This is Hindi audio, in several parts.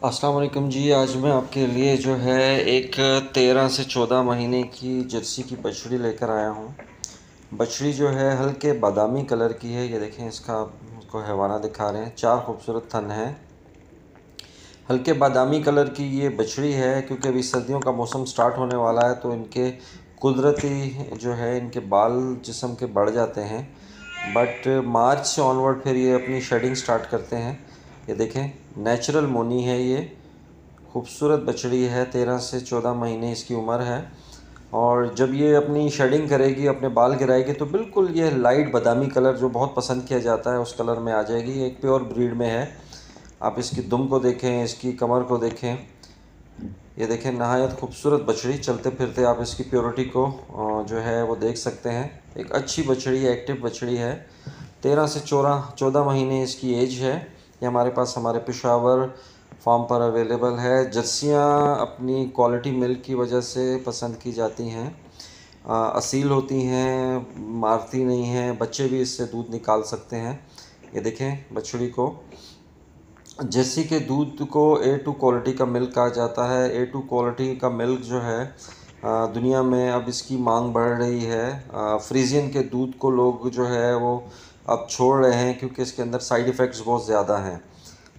अस्सलाम वालेकुम जी, आज मैं आपके लिए जो है एक तेरह से चौदह महीने की जर्सी की बछड़ी लेकर आया हूँ। बछड़ी जो है हल्के बादामी कलर की है, ये देखें इसका को हैवाना दिखा रहे हैं। चार खूबसूरत थन हैं। हल्के बादामी कलर की ये बछड़ी है, क्योंकि अभी सर्दियों का मौसम स्टार्ट होने वाला है तो इनके कुदरती जो है इनके बाल जिसम के बढ़ जाते हैं। बट मार्च से ऑनवर्ड फिर ये अपनी शेडिंग स्टार्ट करते हैं। ये देखें नेचुरल मोनी है ये। खूबसूरत बछड़ी है, तेरह से चौदह महीने इसकी उम्र है। और जब ये अपनी शेडिंग करेगी, अपने बाल गिराएगी तो बिल्कुल ये लाइट बादामी कलर जो बहुत पसंद किया जाता है, उस कलर में आ जाएगी। एक प्योर ब्रीड में है। आप इसकी दुम को देखें, इसकी कमर को देखें। ये देखें, नहायत खूबसूरत बछड़ी चलते फिरते आप इसकी प्योरिटी को जो है वो देख सकते हैं। एक अच्छी बछड़ी एक्टिव बछड़ी है। तेरह से चौदह चौदह महीने इसकी एज है। ये हमारे पास, हमारे पेशावर फार्म पर अवेलेबल है। जर्सियाँ अपनी क्वालिटी मिल्क की वजह से पसंद की जाती हैं। असील होती हैं, मारती नहीं हैं, बच्चे भी इससे दूध निकाल सकते हैं। ये देखें बछड़ी को। जर्सी के दूध को ए टू क्वालिटी का मिल्क कहा जाता है। ए टू क्वालिटी का मिल्क जो है दुनिया में अब इसकी मांग बढ़ रही है। फ्रीजियन के दूध को लोग जो है वो अब छोड़ रहे हैं क्योंकि इसके अंदर साइड इफ़ेक्ट्स बहुत ज़्यादा हैं।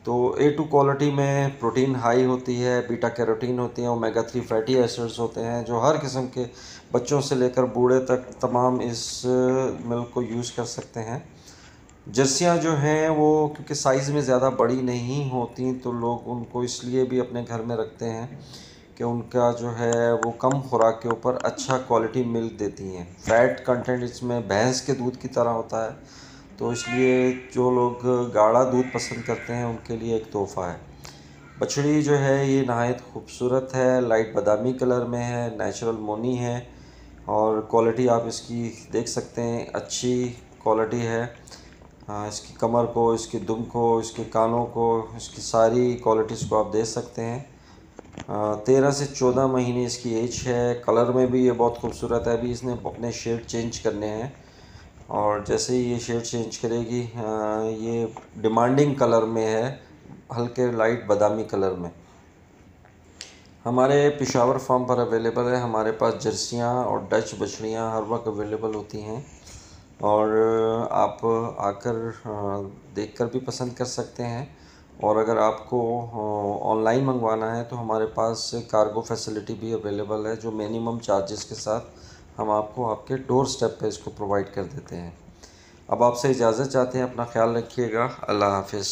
तो ए टू क्वालिटी में प्रोटीन हाई होती है, बीटा कैरोटीन होती है, ओमेगा थ्री फैटी एसिड्स होते हैं, जो हर किस्म के बच्चों से लेकर बूढ़े तक तमाम इस मिल्क को यूज़ कर सकते हैं। जर्सियाँ जो हैं वो क्योंकि साइज़ में ज़्यादा बड़ी नहीं होती तो लोग उनको इसलिए भी अपने घर में रखते हैं। कि उनका जो है वो कम खुराक के ऊपर अच्छा क्वालिटी मिल्क देती हैं। फ़ैट कंटेंट इसमें भैंस के दूध की तरह होता है तो इसलिए जो लोग गाढ़ा दूध पसंद करते हैं, उनके लिए एक तोहफ़ा है। बछड़ी जो है, ये नहायत खूबसूरत है लाइट बादामी कलर में है नेचुरल मोनी है, और क्वालिटी आप इसकी देख सकते हैं, अच्छी क्वालिटी है। इसकी कमर को, इसकी दुम को, इसके कानों को, इसकी सारी क्वालिटीज़ को आप देख सकते हैं। तेरह से चौदह महीने इसकी एज है। कलर में भी ये बहुत खूबसूरत है। अभी इसने अपने शेड चेंज करने हैं। और जैसे ही ये शेड चेंज करेगी ये डिमांडिंग कलर में है। हल्के लाइट बादामी कलर में। हमारे पिशावर फार्म पर अवेलेबल है। हमारे पास जर्सियाँ और डच बछड़ियाँ हर वक्त अवेलेबल होती हैं। और आप आकर देख कर भी पसंद कर सकते हैं। और अगर आपको ऑनलाइन मंगवाना है तो हमारे पास कार्गो फैसिलिटी भी अवेलेबल है, जो मिनिमम चार्जेस के साथ हम आपको आपके डोर स्टेप पर इसको प्रोवाइड कर देते हैं। अब आपसे इजाज़त चाहते हैं, अपना ख्याल रखिएगा। अल्लाह हाफिज़।